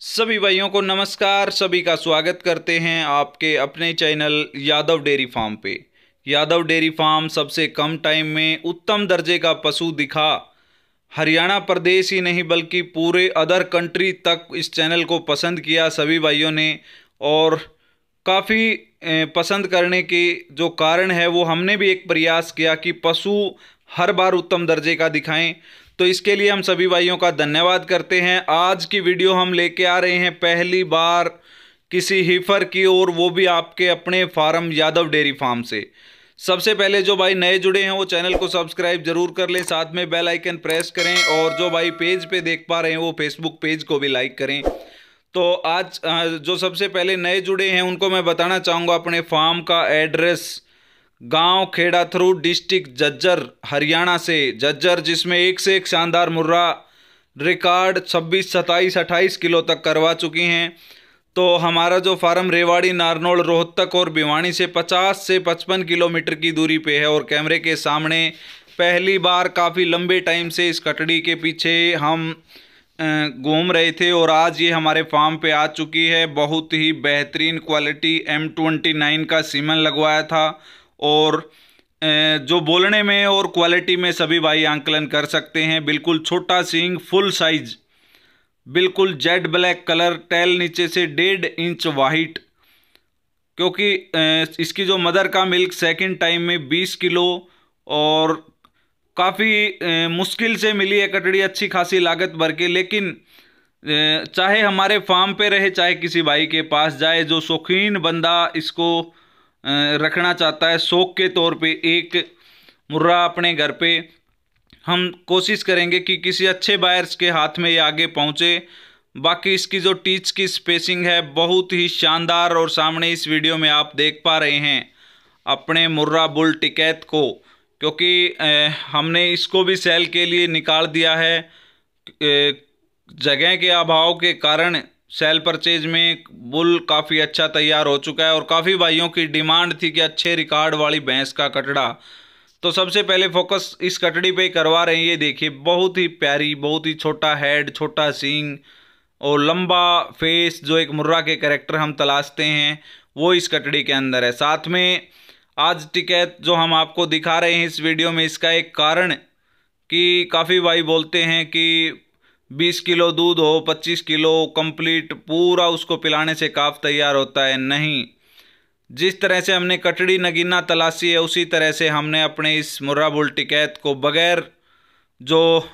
सभी भाइयों को नमस्कार, सभी का स्वागत करते हैं आपके अपने चैनल यादव डेयरी फार्म पे। यादव डेयरी फार्म सबसे कम टाइम में उत्तम दर्जे का पशु दिखा। हरियाणा प्रदेश ही नहीं, बल्कि पूरे अदर कंट्री तक इस चैनल को पसंद किया सभी भाइयों ने। और काफ़ी पसंद करने के जो कारण है, वो हमने भी एक प्रयास किया कि पशु हर बार उत्तम दर्जे का दिखाएँ। तो इसके लिए हम सभी भाइयों का धन्यवाद करते हैं। आज की वीडियो हम लेके आ रहे हैं पहली बार किसी हिफर की और वो भी आपके अपने फार्म यादव डेयरी फार्म से। सबसे पहले जो भाई नए जुड़े हैं, वो चैनल को सब्सक्राइब ज़रूर कर लें। साथ में बेल आइकन प्रेस करें और जो भाई पेज पे देख पा रहे हैं, वो फेसबुक पेज को भी लाइक करें। तो आज जो सबसे पहले नए जुड़े हैं, उनको मैं बताना चाहूँगा अपने फार्म का एड्रेस। गाँव खेड़ा थ्रू डिस्ट्रिक्ट जज्जर हरियाणा से। जज्जर जिसमें एक से एक शानदार मुर्रा रिकॉर्ड 26, सत्ताईस अट्ठाईस किलो तक करवा चुकी हैं। तो हमारा जो फार्म रेवाड़ी नारनौल रोहतक और भिवानी से 50 से 55 किलोमीटर की दूरी पे है और कैमरे के सामने पहली बार काफ़ी लंबे टाइम से इस कटड़ी के पीछे हम घूम रहे थे और आज ये हमारे फार्म पे आ चुकी है। बहुत ही बेहतरीन क्वालिटी एम ट्वेंटी नाइन का सीमन लगवाया था और जो बोलने में और क्वालिटी में सभी भाई आंकलन कर सकते हैं। बिल्कुल छोटा सींग फुल साइज़ बिल्कुल जेड ब्लैक कलर टेल नीचे से डेढ़ इंच वाइट क्योंकि इसकी जो मदर का मिल्क सेकंड टाइम में 20 किलो और काफ़ी मुश्किल से मिली है कटड़ी अच्छी खासी लागत भर के। लेकिन चाहे हमारे फार्म पे रहे, चाहे किसी भाई के पास जाए, जो शौकीन बंदा इसको रखना चाहता है शौक के तौर पे एक मुर्रा अपने घर पे। हम कोशिश करेंगे कि किसी अच्छे बायर्स के हाथ में ये आगे पहुँचे। बाकी इसकी जो टीच की स्पेसिंग है, बहुत ही शानदार और सामने इस वीडियो में आप देख पा रहे हैं अपने मुर्रा बुल टिकैत को। क्योंकि हमने इसको भी सेल के लिए निकाल दिया है। जगह के अभाव के कारण सेल परचेज में बुल काफ़ी अच्छा तैयार हो चुका है और काफ़ी भाइयों की डिमांड थी कि अच्छे रिकॉर्ड वाली भैंस का कटड़ा। तो सबसे पहले फोकस इस कटड़ी पे करवा रहे हैं। ये देखिए, बहुत ही प्यारी, बहुत ही छोटा हेड छोटा सींग और लंबा फेस जो एक मुर्रा के करेक्टर हम तलाशते हैं, वो इस कटड़ी के अंदर है। साथ में आज टिकैत जो हम आपको दिखा रहे हैं इस वीडियो में, इसका एक कारण कि काफ़ी भाई बोलते हैं कि बीस किलो दूध हो, पच्चीस किलो कंप्लीट, पूरा उसको पिलाने से काफ तैयार होता है, नहीं। जिस तरह से हमने कटड़ी नगीना तलाशी है, उसी तरह से हमने अपने इस मुर्रा बुल टिकैत को बगैर जो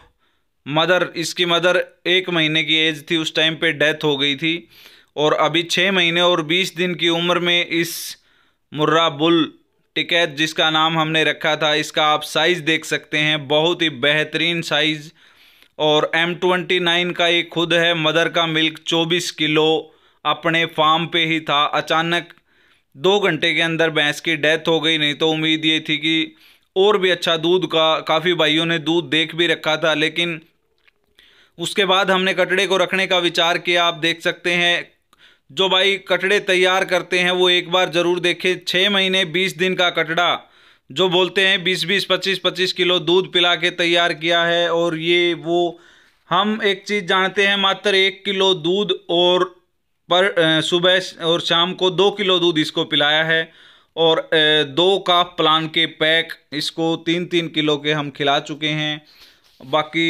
मदर, इसकी मदर एक महीने की एज थी, उस टाइम पे डेथ हो गई थी। और अभी छः महीने और बीस दिन की उम्र में इस मुर्रा बुल टिकैत, जिसका नाम हमने रखा था, इसका आप साइज़ देख सकते हैं, बहुत ही बेहतरीन साइज़ और एम ट्वेंटी नाइन का एक खुद है, मदर का मिल्क चौबीस किलो, अपने फार्म पे ही था। अचानक दो घंटे के अंदर भैंस की डेथ हो गई, नहीं तो उम्मीद ये थी कि और भी अच्छा दूध का, काफ़ी भाइयों ने दूध देख भी रखा था, लेकिन उसके बाद हमने कटड़े को रखने का विचार किया। आप देख सकते हैं, जो भाई कटड़े तैयार करते हैं, वो एक बार ज़रूर देखें। छः महीने, बीस दिन का कटड़ा जो बोलते हैं बीस बीस, पच्चीस पच्चीस किलो दूध पिला के तैयार किया है और ये वो, हम एक चीज़ जानते हैं मात्र एक किलो दूध और पर सुबह और शाम को दो किलो दूध इसको पिलाया है और दो काफ प्लान के पैक इसको तीन तीन किलो के हम खिला चुके हैं। बाकी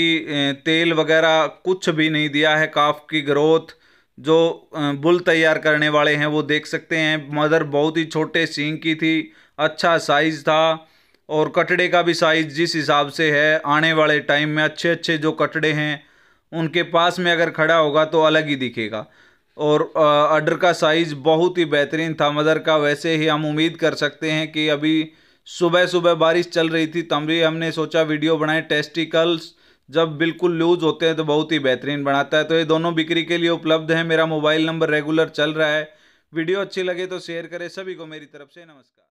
तेल वगैरह कुछ भी नहीं दिया है काफ की ग्रोथ, जो बुल तैयार करने वाले हैं वो देख सकते हैं। मदर बहुत ही छोटे, सींग की थी अच्छा साइज़ था और कटड़े का भी साइज़ जिस हिसाब से है, आने वाले टाइम में अच्छे अच्छे जो कटड़े हैं, उनके पास में अगर खड़ा होगा तो अलग ही दिखेगा। और अडर का साइज़ बहुत ही बेहतरीन था। मदर का वैसे ही हम उम्मीद कर सकते हैं कि अभी सुबह सुबह बारिश चल रही थी तभी हमने सोचा वीडियो बनाए टेस्टिकल्स जब बिल्कुल लूज होते हैं तो बहुत ही बेहतरीन बनाता है। तो ये दोनों बिक्री के लिए उपलब्ध है। मेरा मोबाइल नंबर रेगुलर चल रहा है। वीडियो अच्छी लगे तो शेयर करें। सभी को मेरी तरफ़ से नमस्कार।